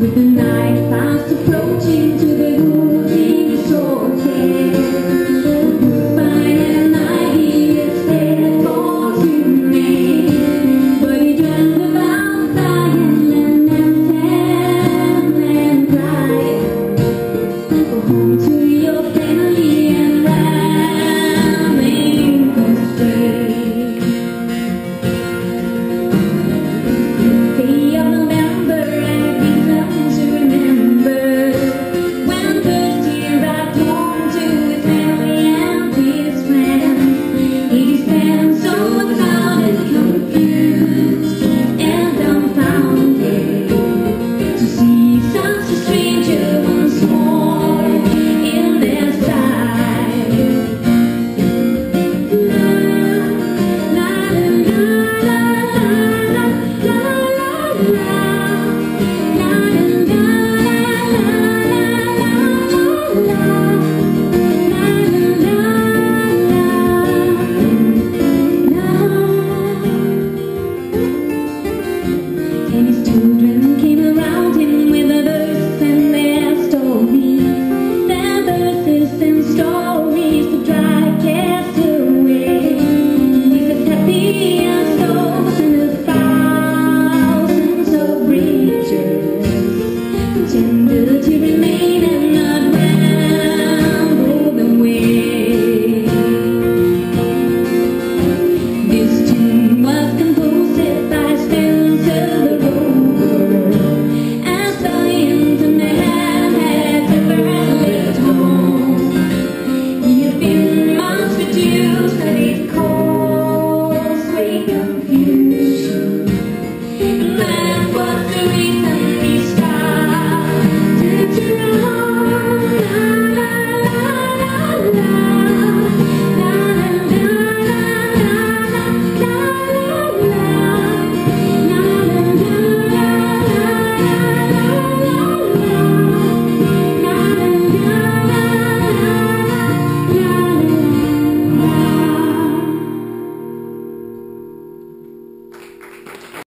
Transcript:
with the night.